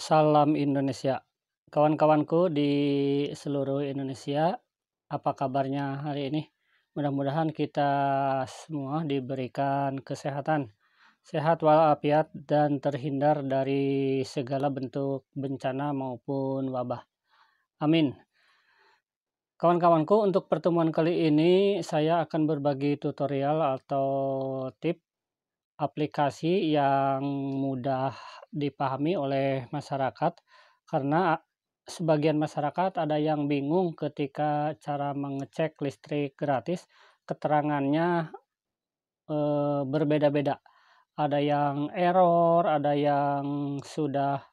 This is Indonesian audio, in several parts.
Salam Indonesia. Kawan-kawanku di seluruh Indonesia, apa kabarnya hari ini? Mudah-mudahan kita semua diberikan kesehatan, sehat walafiat dan terhindar dari segala bentuk bencana maupun wabah. Amin. Kawan-kawanku, untuk pertemuan kali ini saya akan berbagi tutorial atau tip aplikasi yang mudah dipahami oleh masyarakat. Karena sebagian masyarakat ada yang bingung ketika cara mengecek listrik gratis keterangannya e, berbeda-beda. Ada yang error ada yang sudah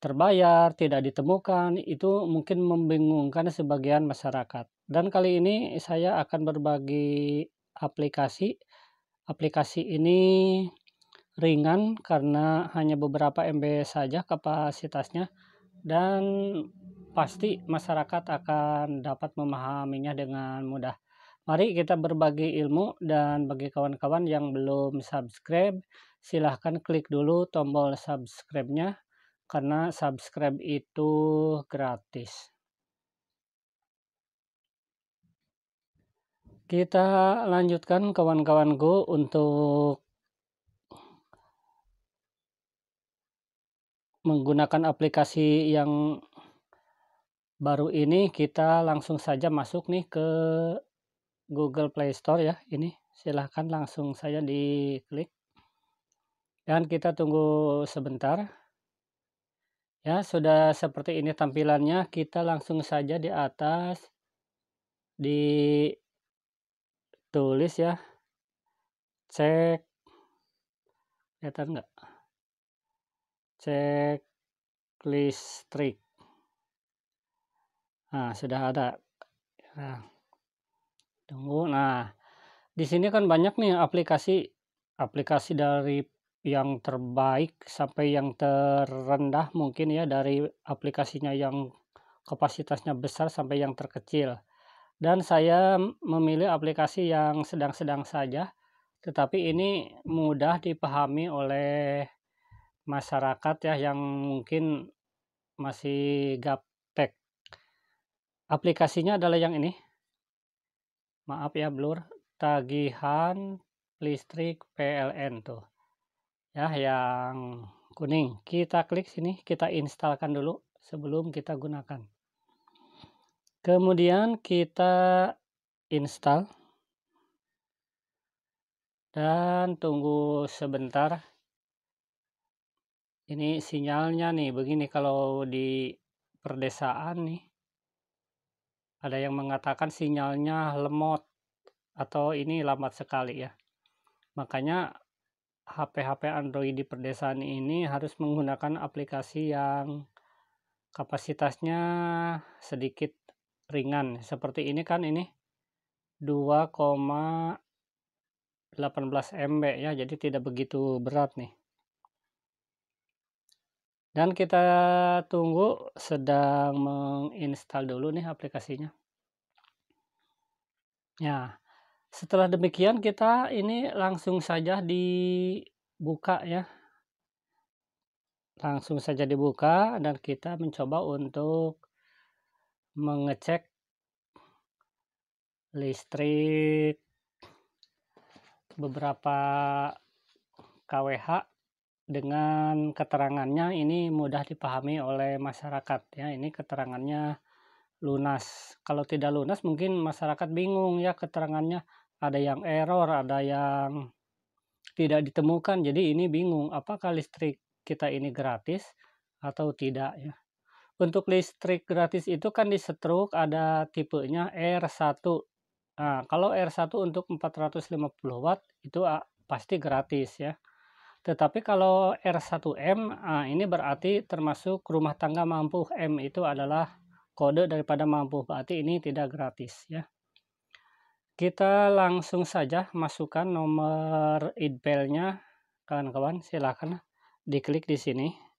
terbayar tidak ditemukan itu mungkin membingungkan sebagian masyarakat. Dan kali ini saya akan berbagi aplikasi Aplikasi ini ringan karena hanya beberapa MB saja kapasitasnya dan pasti masyarakat akan dapat memahaminya dengan mudah. Mari kita berbagi ilmu dan bagi kawan-kawan yang belum subscribe, silahkan klik dulu tombol subscribe-nya karena subscribe itu gratis. Kita lanjutkan kawan-kawanku untuk menggunakan aplikasi yang baru ini. Kita langsung saja masuk nih ke Google Play Store ya. Ini silahkan langsung saja diklik. Dan kita tunggu sebentar. Ya sudah seperti ini tampilannya. Kita langsung saja di atas di tulis ya. Cek. Kelihatan enggak cek listrik. Nah sudah ada. Nah, tunggu. Nah di sini kan banyak nih aplikasi aplikasi dari yang terbaik sampai yang terendah mungkin ya dari aplikasinya yang kapasitasnya besar sampai yang terkecil dan saya memilih aplikasi yang sedang-sedang saja tetapi ini mudah dipahami oleh masyarakat ya yang mungkin masih gaptek. Aplikasinya adalah yang ini. Maaf ya blur. Tagihan listrik PLN tuh. Ya yang kuning. Kita klik sini kita instalkan dulu sebelum kita gunakan kemudian kita install. Dan tunggu sebentar. Ini sinyalnya nih begini kalau di perdesaan nih ada yang mengatakan sinyalnya lemot atau ini lambat sekali ya. Makanya HP-HP Android di perdesaan ini harus menggunakan aplikasi yang kapasitasnya sedikit ringan. Seperti ini kan ini 2,18 MB ya jadi tidak begitu berat nih. Dan kita tunggu sedang menginstal dulu nih aplikasinya. Ya setelah demikian kita ini langsung saja dibuka ya. Langsung saja dibuka dan kita mencoba untuk mengecek listrik beberapa KWH dengan keterangannya ini mudah dipahami oleh masyarakat ya. Ini keterangannya lunas. Kalau tidak lunas mungkin masyarakat bingung ya keterangannya. Ada yang error ada yang tidak ditemukan. Jadi ini bingung apakah listrik kita ini gratis atau tidak ya untuk listrik gratis itu kan di stroke ada tipenya R1. Nah, kalau R1 untuk 450 watt itu ah, pasti gratis ya. Tetapi kalau R1M, nah ini berarti termasuk rumah tangga mampu M itu adalah kode daripada mampu, berarti ini tidak gratis ya. Kita langsung saja masukkan nomor idbel-nya kawan-kawan, silakan diklik di sini.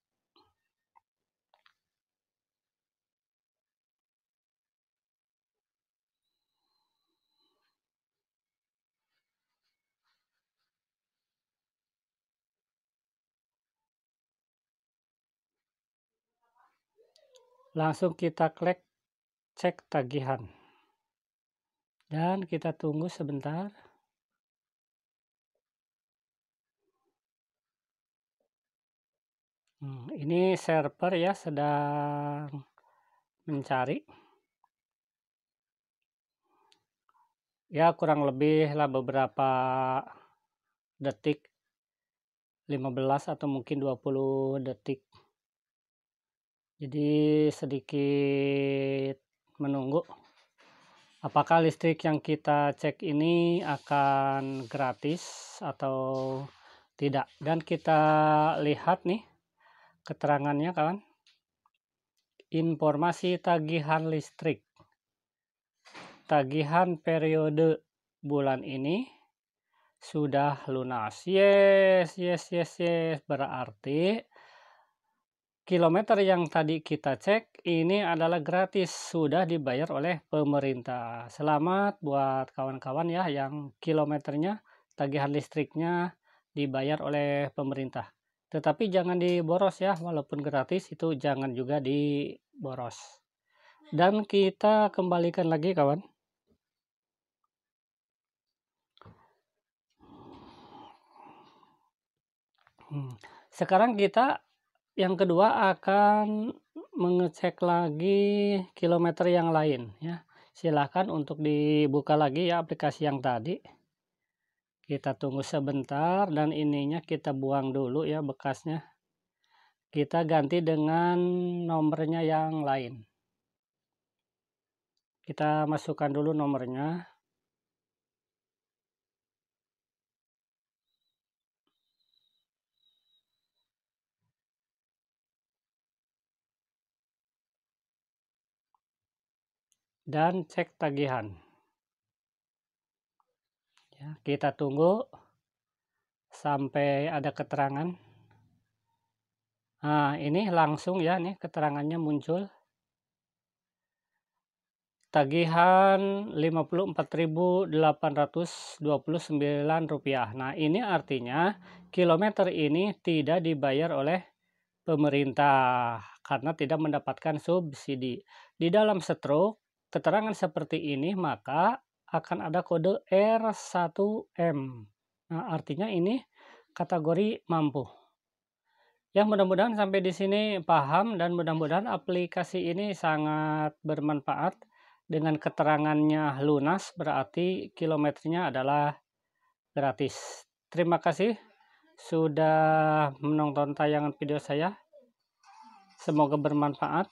Langsung kita klik cek tagihan. Dan kita tunggu sebentar. Hmm, ini server ya sedang mencari. Ya kurang lebih lah beberapa detik. 15 atau mungkin 20 detik jadi sedikit menunggu apakah listrik yang kita cek ini akan gratis atau tidak? Dan kita lihat nih keterangannya kawan. Informasi tagihan listrik. Tagihan periode bulan ini sudah lunas. Yes yes yes yes. Berarti kilometer yang tadi kita cek ini adalah gratis sudah dibayar oleh pemerintah. Selamat buat kawan-kawan ya yang kilometernya tagihan listriknya dibayar oleh pemerintah. Tetapi jangan diboros ya walaupun gratis itu jangan juga diboros. Dan kita kembalikan lagi kawan. Hmm. sekarang kita yang kedua akan mengecek lagi kilometer yang lain ya. Silahkan untuk dibuka lagi ya aplikasi yang tadi. Kita tunggu sebentar dan ininya kita buang dulu ya bekasnya. Kita ganti dengan nomornya yang lain. Kita masukkan dulu nomornya. Dan cek tagihan. Ya, kita tunggu sampai ada keterangan. Nah, ini langsung ya nih keterangannya muncul. Tagihan Rp54.829. Nah, ini artinya kilometer ini tidak dibayar oleh pemerintah karena tidak mendapatkan subsidi. Di dalam stroke keterangan seperti ini maka akan ada kode R1M. Nah, artinya ini kategori mampu. Yang mudah-mudahan sampai di sini paham dan mudah-mudahan aplikasi ini sangat bermanfaat dengan keterangannya lunas berarti kilometernya adalah gratis. Terima kasih sudah menonton tayangan video saya. Semoga bermanfaat.